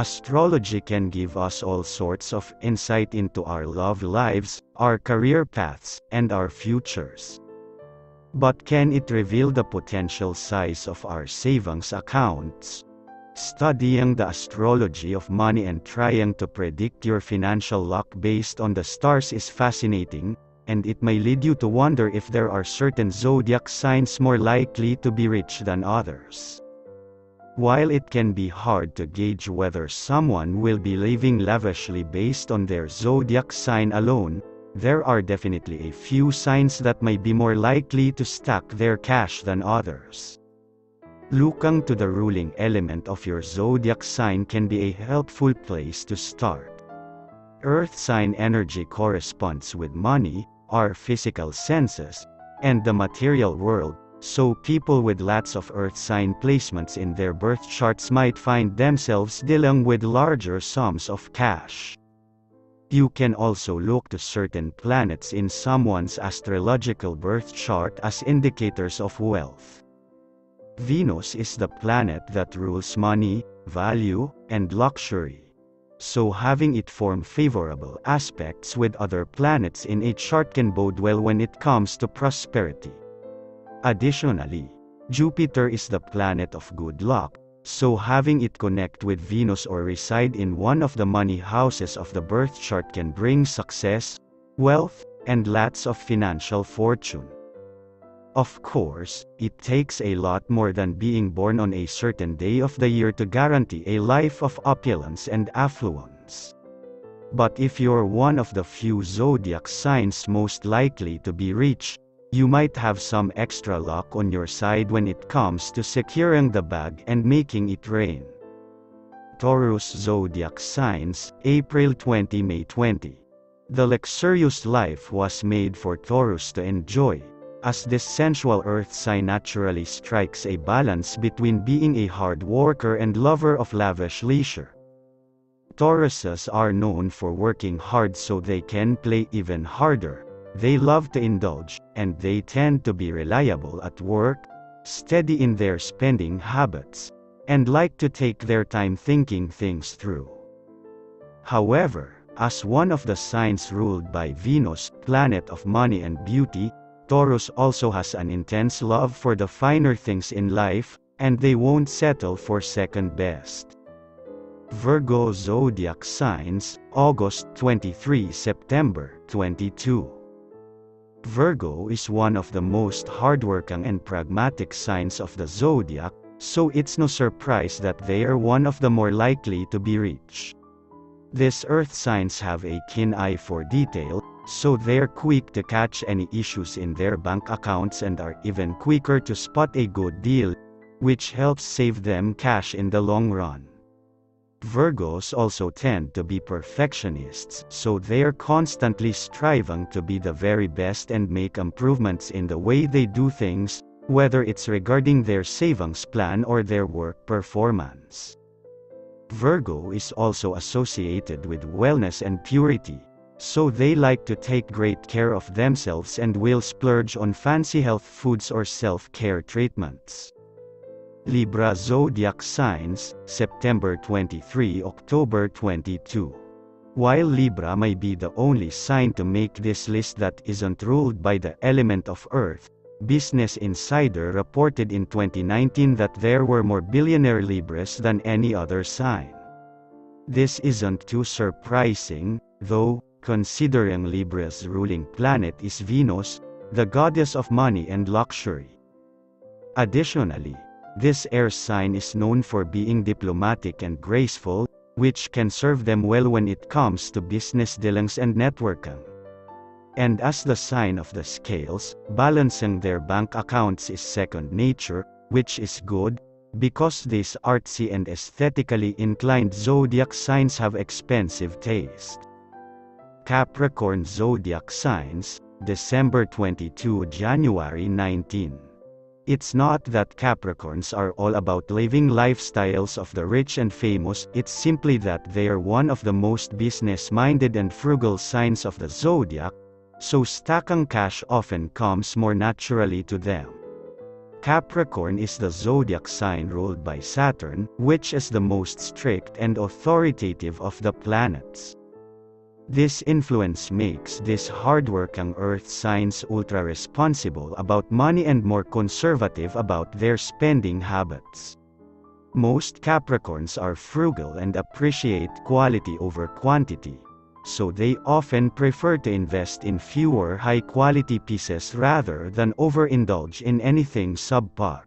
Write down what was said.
Astrology can give us all sorts of insight into our love lives, our career paths, and our futures. But can it reveal the potential size of our savings accounts? Studying the astrology of money and trying to predict your financial luck based on the stars is fascinating, and it may lead you to wonder if there are certain zodiac signs more likely to be rich than others. While it can be hard to gauge whether someone will be living lavishly based on their zodiac sign alone, there are definitely a few signs that may be more likely to stack their cash than others. Looking to the ruling element of your zodiac sign can be a helpful place to start. Earth sign energy corresponds with money, our physical senses, and the material world, so people with lots of earth sign placements in their birth charts might find themselves dealing with larger sums of cash. You can also look to certain planets in someone's astrological birth chart as indicators of wealth. Venus is the planet that rules money, value, and luxury. So having it form favorable aspects with other planets in a chart can bode well when it comes to prosperity. Additionally, Jupiter is the planet of good luck, so having it connect with Venus or reside in one of the money houses of the birth chart can bring success, wealth, and lots of financial fortune. Of course, it takes a lot more than being born on a certain day of the year to guarantee a life of opulence and affluence. But if you're one of the few zodiac signs most likely to be rich, you might have some extra luck on your side when it comes to securing the bag and making it rain. Taurus Zodiac Signs, April 20 May 20. The luxurious life was made for Taurus to enjoy, as this sensual earth sign naturally strikes a balance between being a hard worker and lover of lavish leisure. Tauruses are known for working hard so they can play even harder, they love to indulge, and they tend to be reliable at work, steady in their spending habits, and like to take their time thinking things through. However, as one of the signs ruled by Venus, planet of money and beauty, Taurus also has an intense love for the finer things in life, and they won't settle for second best. Virgo zodiac signs, August 23 September 22. Virgo is one of the most hardworking and pragmatic signs of the zodiac, so it's no surprise that they are one of the more likely to be rich. These earth signs have a keen eye for detail, so they're quick to catch any issues in their bank accounts and are even quicker to spot a good deal, which helps save them cash in the long run. Virgos also tend to be perfectionists, so they're constantly striving to be the very best and make improvements in the way they do things, whether it's regarding their savings plan or their work performance. Virgo is also associated with wellness and purity, so they like to take great care of themselves and will splurge on fancy health foods or self-care treatments. Libra zodiac signs, September 23 October 22. While Libra may be the only sign to make this list that isn't ruled by the element of Earth, Business Insider reported in 2019 that there were more billionaire Libras than any other sign. This isn't too surprising, though, considering Libra's ruling planet is Venus, the goddess of money and luxury. Additionally, this air sign is known for being diplomatic and graceful, which can serve them well when it comes to business dealings and networking. And as the sign of the scales, balancing their bank accounts is second nature, which is good, because these artsy and aesthetically inclined zodiac signs have expensive taste. Capricorn zodiac signs, December 22 January 19 it's not that Capricorns are all about living lifestyles of the rich and famous, it's simply that they are one of the most business-minded and frugal signs of the zodiac, so stacking cash often comes more naturally to them. Capricorn is the zodiac sign ruled by Saturn, which is the most strict and authoritative of the planets. This influence makes these hardworking earth signs ultra responsible about money and more conservative about their spending habits. Most Capricorns are frugal and appreciate quality over quantity. So they often prefer to invest in fewer high-quality pieces rather than overindulge in anything subpar.